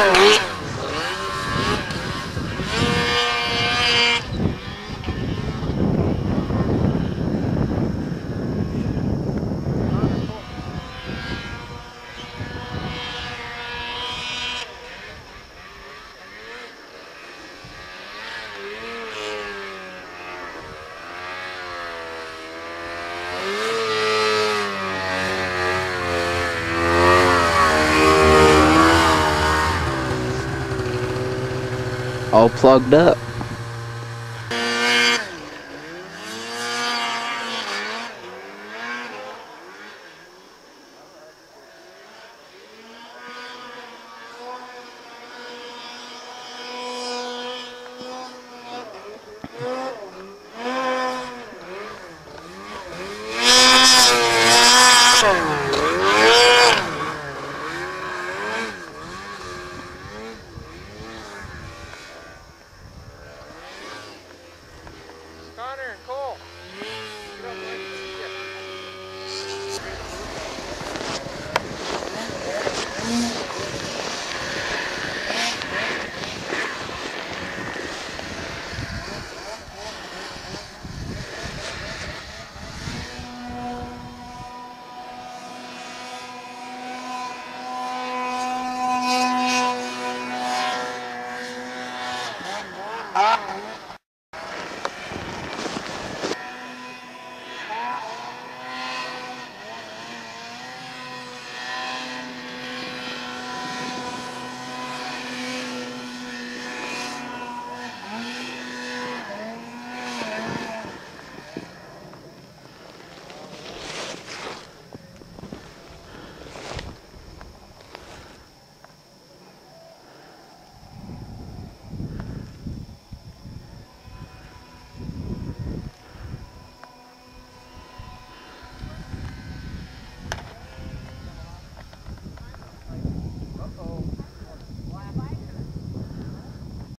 for. All plugged up. Ah!